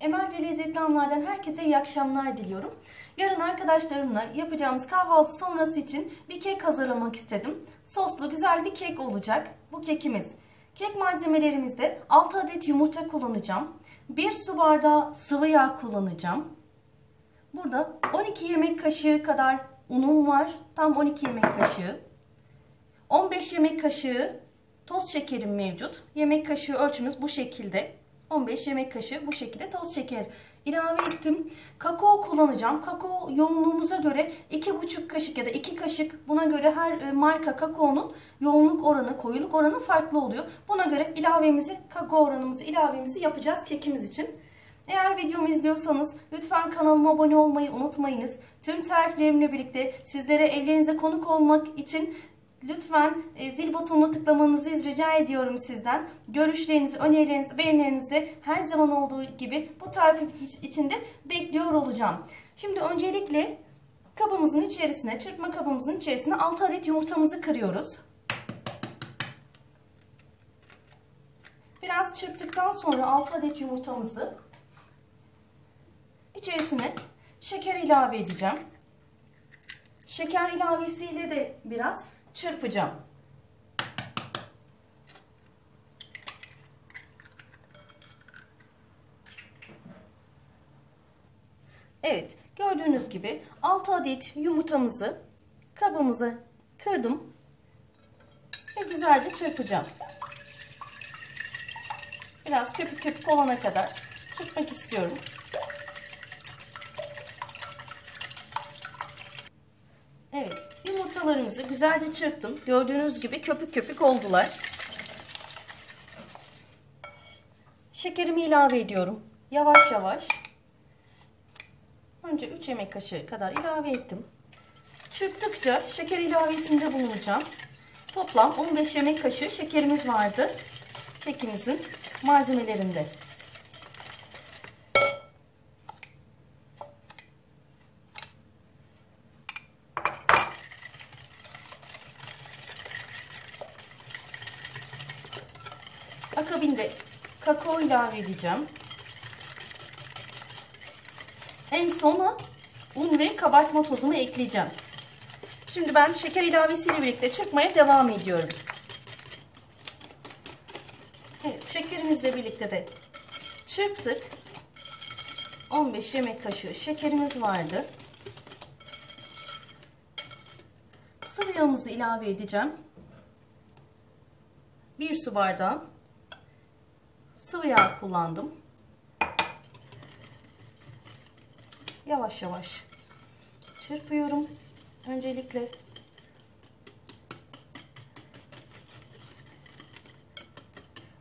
Emelce Lezzetli Anlar'dan herkese iyi akşamlar diliyorum. Yarın arkadaşlarımla yapacağımız kahvaltı sonrası için bir kek hazırlamak istedim. Soslu güzel bir kek olacak bu kekimiz. Kek malzemelerimizde 6 adet yumurta kullanacağım. 1 su bardağı sıvı yağ kullanacağım. Burada 12 yemek kaşığı kadar unum var. Tam 12 yemek kaşığı. 15 yemek kaşığı toz şekerim mevcut. Yemek kaşığı ölçümüz bu şekilde. 15 yemek kaşığı bu şekilde toz şeker ilave ettim. Kakao kullanacağım. Kakao yoğunluğumuza göre 2,5 kaşık ya da 2 kaşık buna göre her e, marka kakaonun yoğunluk oranı, koyuluk oranı farklı oluyor. Buna göre ilavemizi, kakao oranımızı ilavemizi yapacağız kekimiz için. Eğer videomu izliyorsanız lütfen kanalıma abone olmayı unutmayınız. Tüm tariflerimle birlikte sizlere evlerinize konuk olmak için Lütfen e, zil butonuna tıklamanızı rica ediyorum sizden. Görüşlerinizi, önerilerinizi, beğenilerinizi her zaman olduğu gibi bu tarif içinde bekliyor olacağım. Şimdi öncelikle kabımızın içerisine, çırpma kabımızın içerisine 6 adet yumurtamızı kırıyoruz. Biraz çırptıktan sonra 6 adet yumurtamızı içerisine şeker ilave edeceğim. Şeker ilavesiyle de biraz çırpacağım. Evet gördüğünüz gibi 6 adet yumurtamızı kabımıza kırdım ve güzelce çırpacağım. Biraz köpük köpük olana kadar çırpmak istiyorum. Evet yumurtalarımızı güzelce çırptım. Gördüğünüz gibi köpük köpük oldular. Şekerimi ilave ediyorum. Yavaş yavaş. Önce 3 yemek kaşığı kadar ilave ettim. Çırptıkça şeker ilavesinde bulunacağım. Toplam 15 yemek kaşığı şekerimiz vardı. Kekimizin malzemelerinde. Akabinde kakao ilave edeceğim. En sona un ve kabartma tozumu ekleyeceğim. Şimdi ben şeker ilavesiyle birlikte çırpmaya devam ediyorum. Evet şekerimizle birlikte de çırptık. 15 yemek kaşığı şekerimiz vardı. Sıvı yağımızı ilave edeceğim. 1 su bardağı sıvı yağ kullandım. Yavaş yavaş çırpıyorum. Öncelikle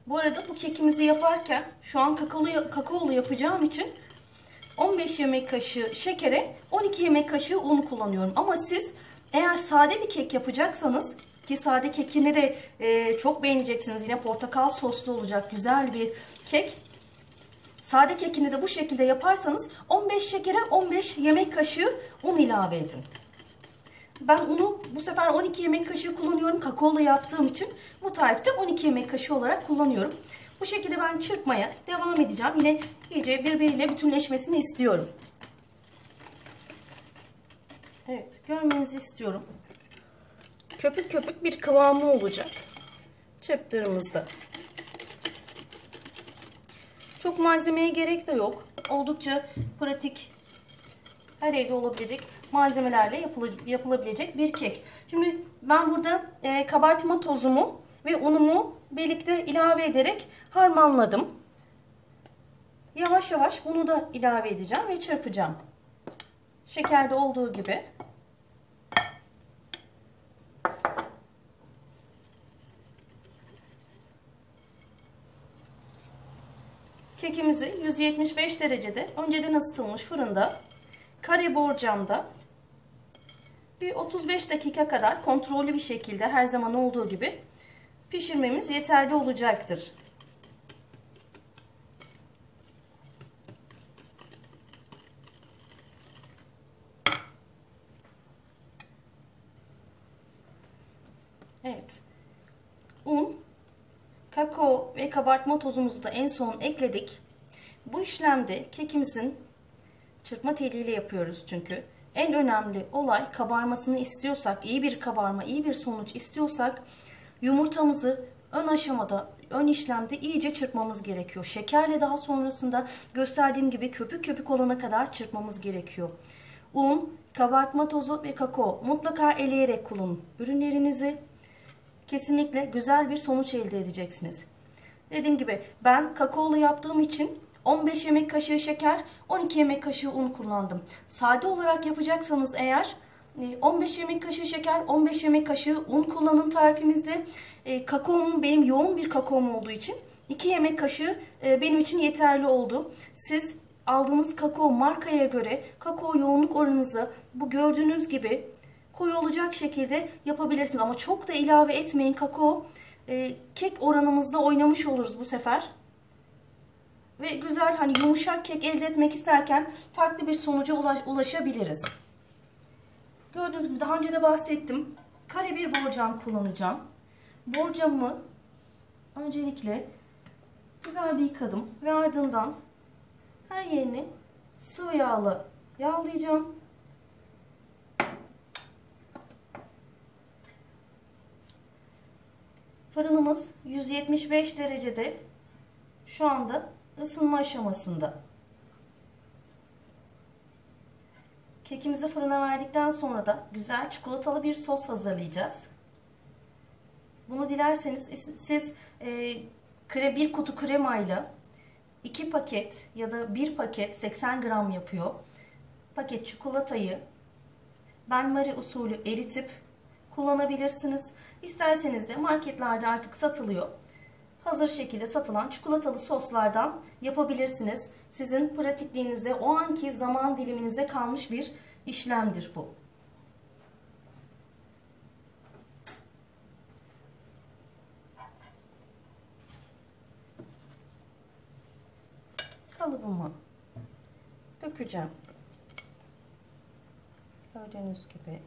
Bu arada bu kekimizi yaparken şu an kakaolu, kakaolu yapacağım için 15 yemek kaşığı şekere 12 yemek kaşığı un kullanıyorum. Ama siz eğer sade bir kek yapacaksanız ki sade kekini de e, çok beğeneceksiniz. Yine portakal soslu olacak güzel bir kek. Sade kekini de bu şekilde yaparsanız 15 şekere 15 yemek kaşığı un ilave edin. Ben unu bu sefer 12 yemek kaşığı kullanıyorum. Kakaolu yaptığım için bu tarifte 12 yemek kaşığı olarak kullanıyorum. Bu şekilde ben çırpmaya devam edeceğim. Yine iyice birbiriyle bütünleşmesini istiyorum. Evet görmenizi istiyorum köpük köpük bir kıvamı olacak. Çırptığımızda. Çok malzemeye gerek de yok. Oldukça pratik her evde olabilecek malzemelerle yapılabilecek bir kek. Şimdi ben burada e, kabartma tozumu ve unumu birlikte ilave ederek harmanladım. Yavaş yavaş bunu da ilave edeceğim ve çırpacağım. Şekerde olduğu gibi. Kekimizi 175 derecede önceden ısıtılmış fırında kare borcamda bir 35 dakika kadar kontrollü bir şekilde her zaman olduğu gibi pişirmemiz yeterli olacaktır. Evet. Un kakao ve kabartma tozumuzu da en son ekledik. Bu işlemde kekimizin çırpma teliyle yapıyoruz çünkü. En önemli olay kabarmasını istiyorsak, iyi bir kabarma, iyi bir sonuç istiyorsak yumurtamızı ön aşamada, ön işlemde iyice çırpmamız gerekiyor. Şekerle daha sonrasında gösterdiğim gibi köpük köpük olana kadar çırpmamız gerekiyor. Un, kabartma tozu ve kakao mutlaka eleyerek kullanın. Ürünlerinizi kesinlikle güzel bir sonuç elde edeceksiniz. Dediğim gibi ben kakaolu yaptığım için 15 yemek kaşığı şeker, 12 yemek kaşığı un kullandım. Sade olarak yapacaksanız eğer 15 e, yemek kaşığı şeker, 15 yemek kaşığı un kullanın tarifimizde. E, kakaomun benim yoğun bir kakaom olduğu için 2 yemek kaşığı e, benim için yeterli oldu. Siz aldığınız kakao markaya göre kakao yoğunluk oranınızı bu gördüğünüz gibi koyu olacak şekilde yapabilirsiniz. Ama çok da ilave etmeyin kakao. E, kek oranımızda oynamış oluruz bu sefer. Ve güzel hani yumuşak kek elde etmek isterken farklı bir sonuca ulaşabiliriz. Gördüğünüz gibi daha önce de bahsettim. Kare bir borcam kullanacağım. Borcamı öncelikle güzel bir yıkadım ve ardından her yerini sıvı yağla yağlayacağım. Fırınımız 175 derecede şu anda ısınma aşamasında. Kekimizi fırına verdikten sonra da güzel çikolatalı bir sos hazırlayacağız. Bunu dilerseniz siz e, kre, bir kutu kremayla 2 paket ya da 1 paket 80 gram yapıyor. Paket çikolatayı ben Marie usulü eritip kullanabilirsiniz. İsterseniz de marketlerde artık satılıyor. Hazır şekilde satılan çikolatalı soslardan yapabilirsiniz. Sizin pratikliğinize, o anki zaman diliminize kalmış bir işlemdir bu. kalıbımı dökeceğim. Gördüğünüz gibi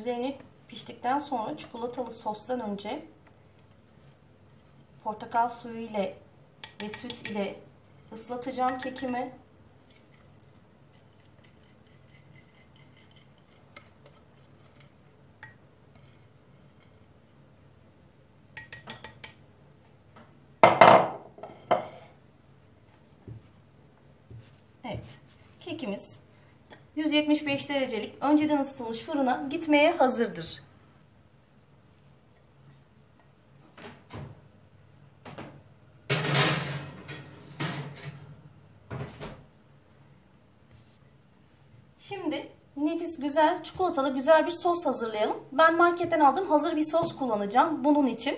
Üzerini piştikten sonra çikolatalı sostan önce portakal suyu ile ve süt ile ıslatacağım kekimi. Evet. Kekimiz 175 derecelik önceden ısıtılmış fırına gitmeye hazırdır. Şimdi nefis güzel çikolatalı güzel bir sos hazırlayalım. Ben marketten aldım hazır bir sos kullanacağım bunun için.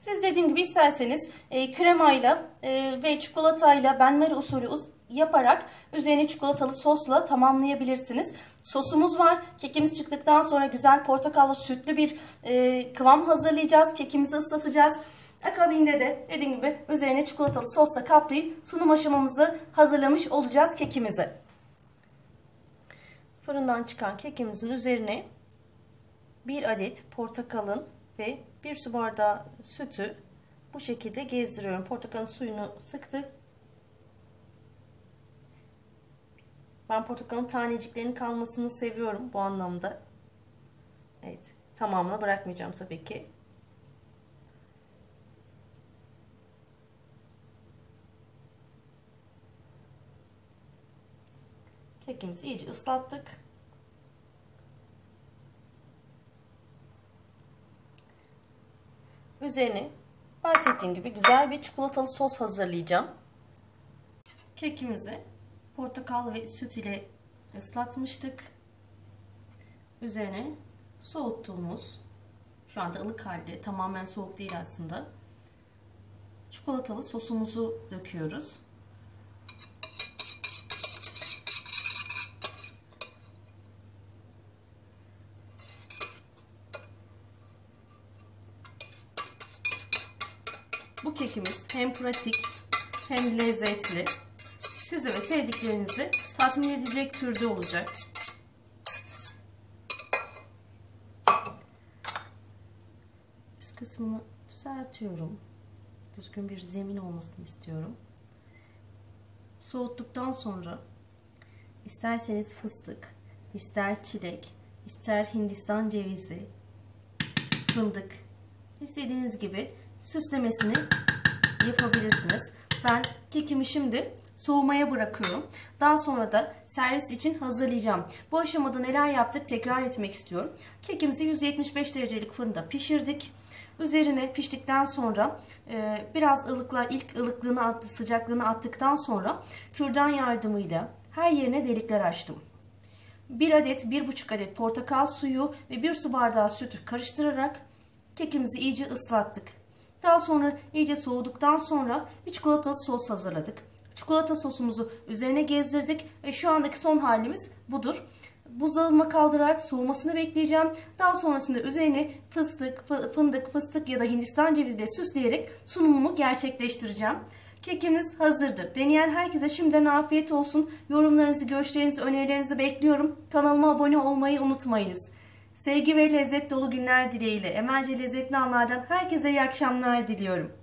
Siz dediğim gibi isterseniz e, kremayla e, ve çikolatayla benmari usulü yaparak üzerine çikolatalı sosla tamamlayabilirsiniz. Sosumuz var. Kekimiz çıktıktan sonra güzel portakallı sütlü bir e, kıvam hazırlayacağız. Kekimizi ıslatacağız. Akabinde de dediğim gibi üzerine çikolatalı sosla kaplayıp sunum aşamamızı hazırlamış olacağız kekimizi. Fırından çıkan kekimizin üzerine bir adet portakalın ve bir su bardağı sütü bu şekilde gezdiriyorum. Portakalın suyunu sıktık. Ben portakalın taneciklerinin kalmasını seviyorum bu anlamda. Evet. Tamamını bırakmayacağım tabii ki. Kekimizi iyice ıslattık. Üzerine bahsettiğim gibi güzel bir çikolatalı sos hazırlayacağım. Kekimizi portakal ve süt ile ıslatmıştık. Üzerine soğuttuğumuz şu anda ılık halde tamamen soğuk değil aslında çikolatalı sosumuzu döküyoruz. kekimiz hem pratik hem lezzetli. Sizi ve sevdiklerinizi tatmin edecek türde olacak. Üst kısmını düzeltiyorum. Düzgün bir zemin olmasını istiyorum. Soğuttuktan sonra isterseniz fıstık, ister çilek, ister hindistan cevizi, fındık istediğiniz gibi süslemesini yapabilirsiniz. Ben kekimi şimdi soğumaya bırakıyorum. Daha sonra da servis için hazırlayacağım. Bu aşamada neler yaptık tekrar etmek istiyorum. Kekimizi 175 derecelik fırında pişirdik. Üzerine piştikten sonra e, biraz ılıkla ilk ılıklığını attı, sıcaklığını attıktan sonra kürdan yardımıyla her yerine delikler açtım. 1 adet 1,5 adet portakal suyu ve 1 su bardağı sütü karıştırarak kekimizi iyice ıslattık. Daha sonra iyice soğuduktan sonra bir çikolatalı sos hazırladık. Çikolata sosumuzu üzerine gezdirdik ve şu andaki son halimiz budur. Buzdolabıma kaldırarak soğumasını bekleyeceğim. Daha sonrasında üzerine fıstık, fındık, fıstık ya da hindistan cevizle süsleyerek sunumumu gerçekleştireceğim. Kekimiz hazırdır. Deneyen herkese şimdiden afiyet olsun. Yorumlarınızı, görüşlerinizi, önerilerinizi bekliyorum. Kanalıma abone olmayı unutmayınız. Sevgi ve lezzet dolu günler dileğiyle Emelce Lezzetli Anlar'dan herkese iyi akşamlar diliyorum.